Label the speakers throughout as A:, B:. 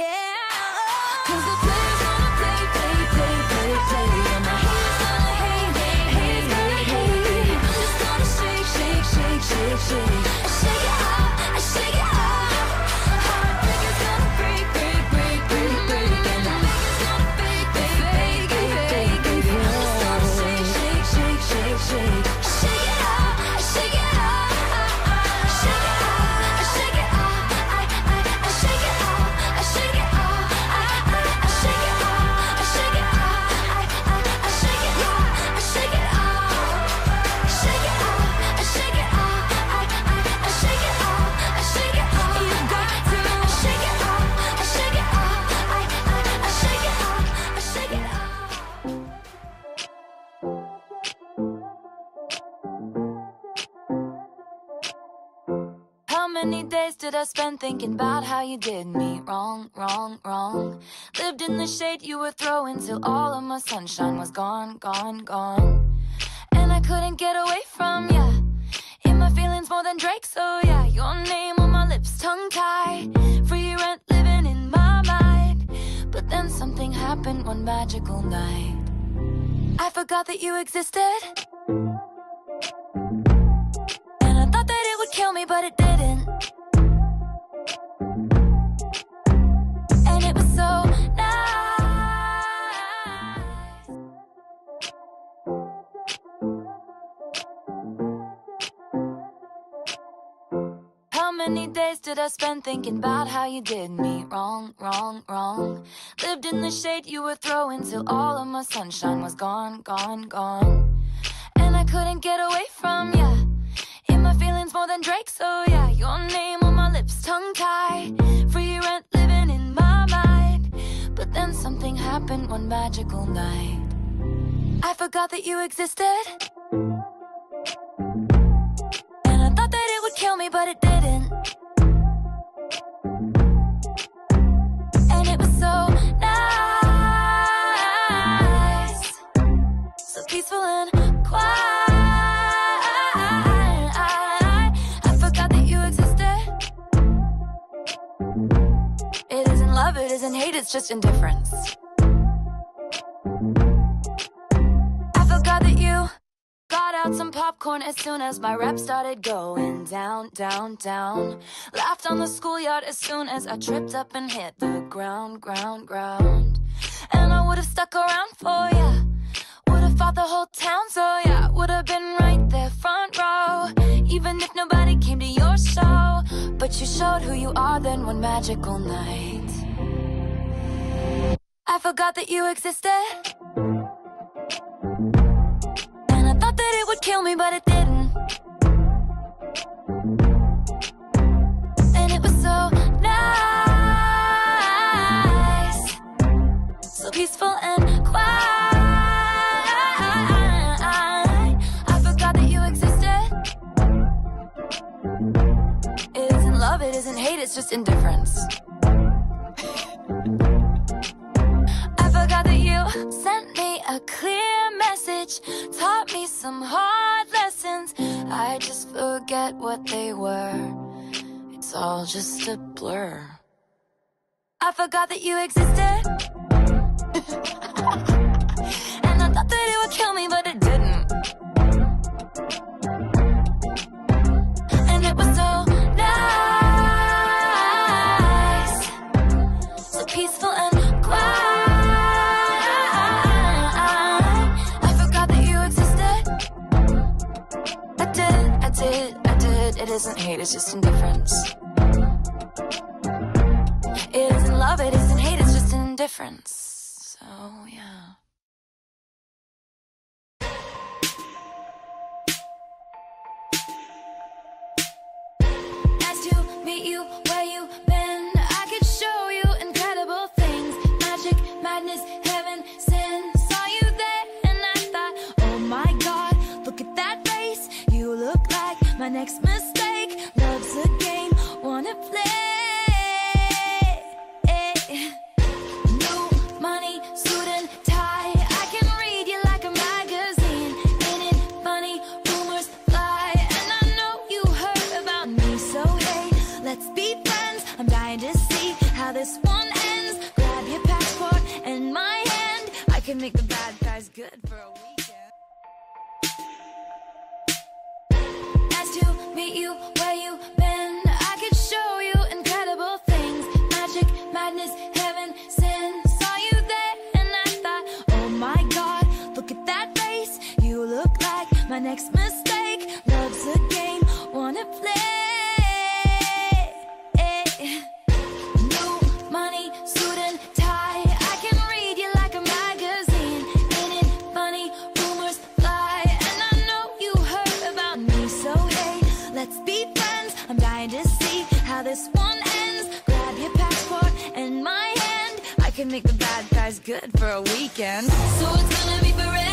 A: shake, shake. Shake I spend thinking about how you did me wrong, wrong, wrong? Lived in the shade you were throwing till all of my sunshine was gone, gone, gone. And I couldn't get away from ya. In my feelings more than Drake, so yeah, your name on my lips, tongue tied. Free rent living in my mind. But then something happened one magical night. I forgot that you existed. And I thought that it would kill me, but it didn't. Many days did I spend thinking about how you did me wrong, wrong, wrong? Lived in the shade you were throwing till all of my sunshine was gone, gone, gone. And I couldn't get away from ya. In my feelings more than Drake, so yeah, your name on my lips, tongue tied. Free rent living in my mind. But then something happened one magical night. I forgot that you existed. And I thought that it would kill me, but it didn't. Isn't hate, it's just indifference. I forgot that you got out some popcorn as soon as my rep started going down, down, down. Laughed on the schoolyard as soon as I tripped up and hit the ground, ground, ground. And I would have stuck around for ya. Would have fought the whole town, so yeah, would have been right there front row. Even if nobody came to your show. But you showed who you are then one magical night. I forgot that you existed. And I thought that it would kill me, but it didn't. And it was so nice. So peaceful and quiet. I forgot that you existed. It isn't love, it isn't hate, it's just indifference. What they were. It's all just a blur. I forgot that you existed. and I thought that it would kill me, but it didn't. Isn't hate, it's just indifference. It isn't love, it isn't hate, it's just indifference. So, yeah. Nice to meet you where you been. I could show you incredible things. Magic, madness, heaven, sin. Saw you there and I thought, oh my god, look at that face. You look like my next mistake. madness, heaven sent. Saw you there and I thought, oh my god, look at that face. You look like my next mistake. can make the bad guys good for a weekend. So it's gonna be forever.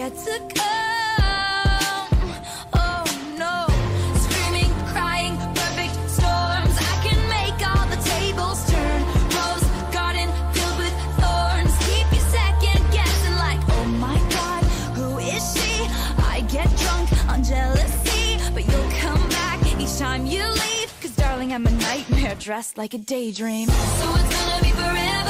A: yet to come. Oh no, screaming, crying, perfect storms. I can make all the tables turn. Rose garden filled with thorns. Keep you second guessing, like, oh my god, who is she? I get drunk on jealousy, but you'll come back each time you leave. Cause darling, I'm a nightmare dressed like a daydream. So it's gonna be forever.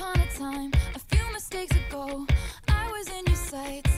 A: upon a time, a few mistakes ago, I was in your sights.